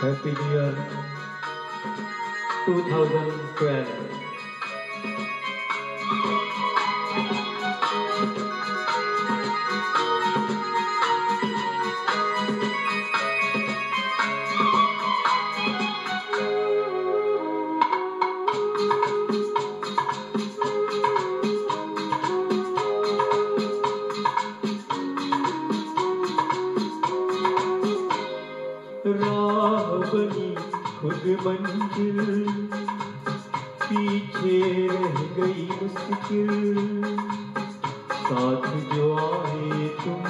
Happy Year 2012. खुद मंजिल पीछे रह गई मुश्किल। साथ जो आए तुम,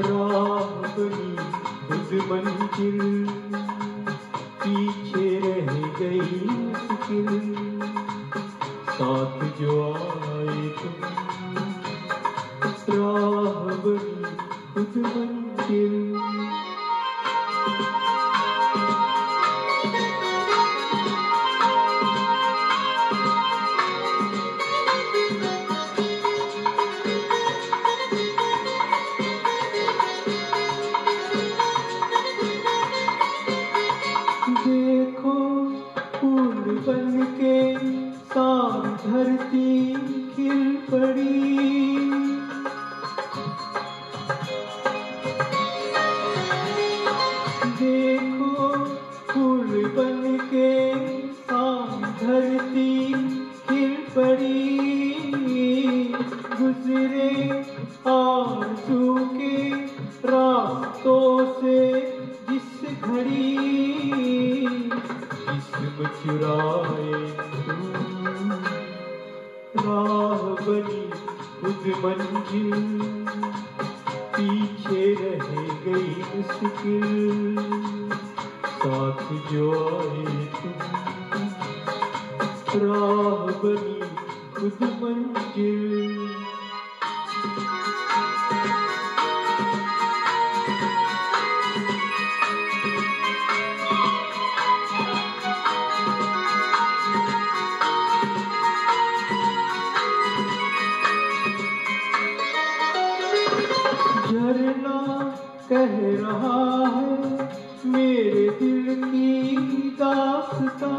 राह बनी खुद मंजिल पीछे रह गई मुश्किल। साथ जो आए तुम, राह बनी खुद मंजिल धरती खिल पड़ी। देखो फूल बन के सारी धरती खिल पड़ी। गुजरे आँसू के रास्तों से जिस घड़ी। जिस्म चुराए मंजिल पीछे रह गई मुश्किल। साथ जो आए तुम राह बनी खुद मंजिल। कह रहा है, मेरे दिल की दास्तां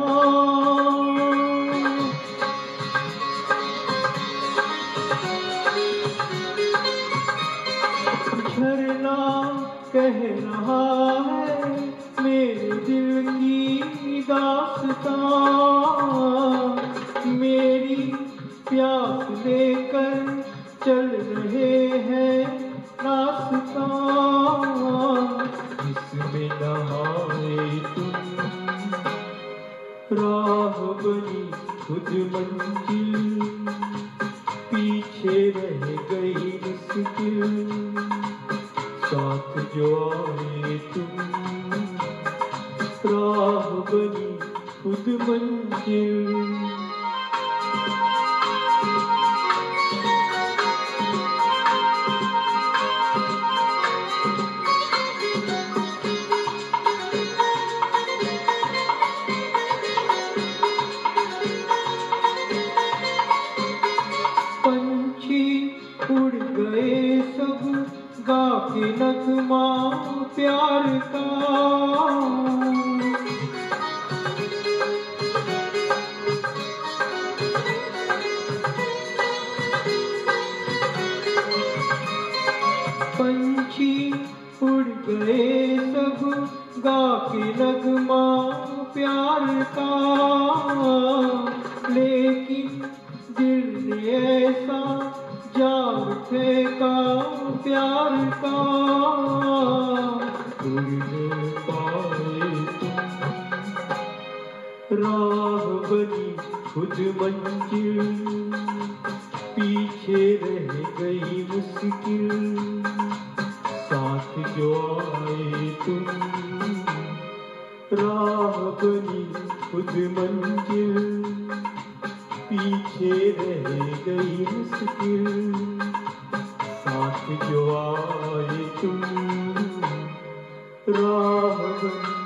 झरना कह रहा है, मेरे दिल की दास्तां नहाए तुम राह बनी खुद मंजिल पीछे रह गई मुश्किल साथ जो आए तुम राह बनी खुद मंजिल उड़ गए सब गा के नगमा प्यार का। पंछी उड़ गए सब गा के नगमा प्यार का। लेकिन दिल ने ऐसा जाल फेंका प्यार का। नहीं पाए तुम राह बनी खुद मंजिल। पीछे रह गई मुश्किल। साथ जो आए तुम, राह बनी खुद मंजिल। पीछे रह गई मुश्किल। साथ जो आए तुम? राह